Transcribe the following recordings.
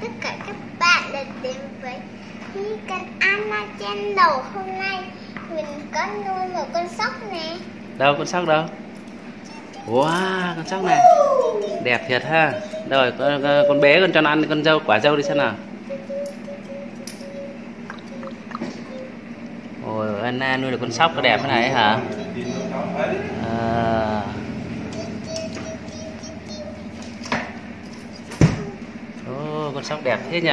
tất cả các bạn đã đến với Hi kênh Anna Channel Hôm nay. Mình có nuôi một con sóc nè. Đâu con sóc đâu? Wow con sóc này. Đẹp thiệt ha. Rồi con, con bé con cho nó ăn con dâu quả dâu đi xem nào. Ôi Anna nuôi được con sóc có đẹp thế này hả? À. Ô, con sóc đẹp thế nhỉ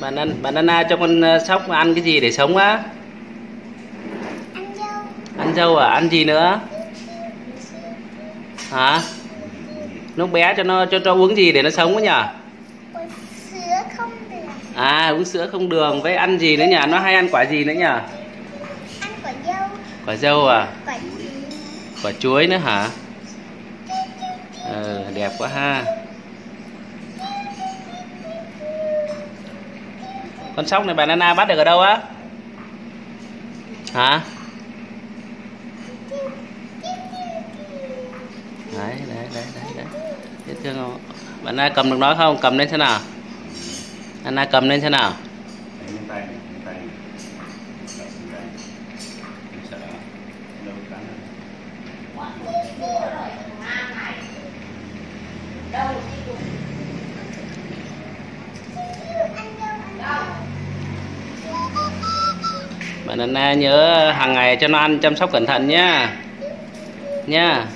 bạn ăn bạn Anna cho con ờ, sóc ăn cái gì để sống á? Ăn dâu ăn dâu à? Ăn gì nữa? Hả? Lúc bé cho nó cho cho uống gì để nó sống ấy nhỉ Uống sữa không được à uống sữa không đường. Với ăn gì nữa nhỉ nó hay ăn quả gì nữa nhỉ Ăn quả dâu. Quả dâu à? Quả chuối nữa hả ờ đẹp quá ha. Con sóc này bà Nana bắt được ở đâu á? Hả? Đấy đấy đấy đấy đấy. Dễ thương không? Bạn Nana cầm được nó không? Cầm lên thế nào? Nana cầm lên thế nào Đánh tay này, đánh tay này. Đặt xuống tay. Không sợ đâu cắn đâu nên nhớ hàng ngày cho nó ăn, chăm sóc cẩn thận nhá. Nhá.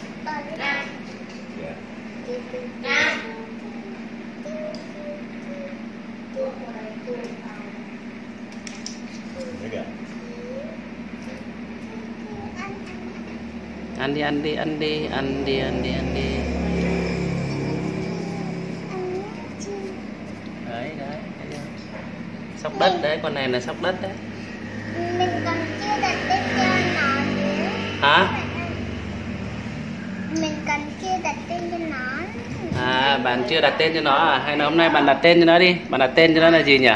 Ăn đi ăn đi ăn đi ăn đi ăn đi ăn đi. Đấy đấy. Sóc đất đấy, con này là sóc đất đấy. Mình còn chưa đặt tên cho nó nữa. Hả? Mình còn chưa đặt tên cho nó. À bạn chưa đặt tên cho nó à? Hay là hôm nay bạn đặt tên cho nó đi. Bạn đặt tên cho nó là gì nhỉ?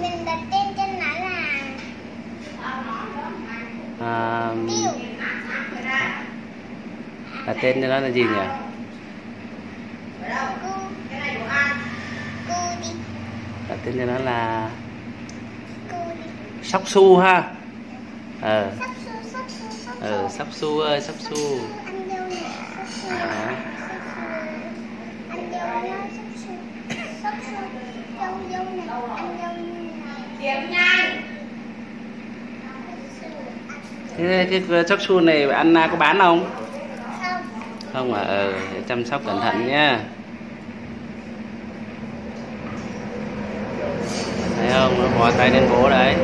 Mình đặt tên cho nó là à, Tiêu. đặt tên cho nó là gì nhỉ? Đặt tên cho nó là sóc su ha. Ờ. Ờ sóc su ơi sóc su này. Thế cái, cái sóc su này Anna có bán không? Không. Không à? Ờ chăm sóc cẩn thận nhá thấy không nó bò tay lên bố đấy Cầm ăn. Sắp su Lên. Ý ra lại được. Sắp su ơi Sắp su ăn kìa Sắp su ăn nhìn dễ thương quá Sắp su ăn cái cái cây luôn ha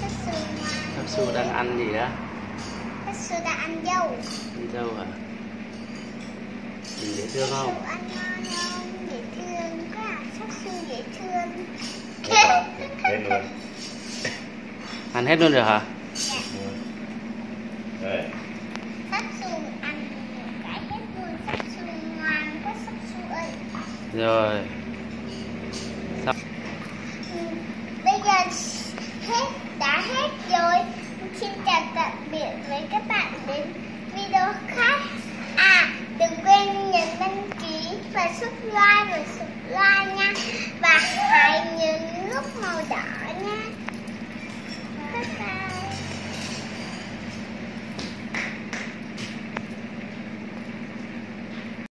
Sắp su ngoan sóc su đang ăn gì á Sắp su đã ăn dâu. Ăn dâu à nhìn dễ thương không không dễ thương quá Sắp su dễ thương Lên luôn. ăn hết luôn rồi hả Dạ Đây. Sắp su ăn cái hết luôn Sắp su ngoan quá Sắp su ơi rồi Sắp- Ừ, Bây giờ hết đã hết rồi. Xin chào tạm biệt với các bạn đến video khác. subscribe và subscribe nha. Và hãy nhấn nút màu đỏ nha.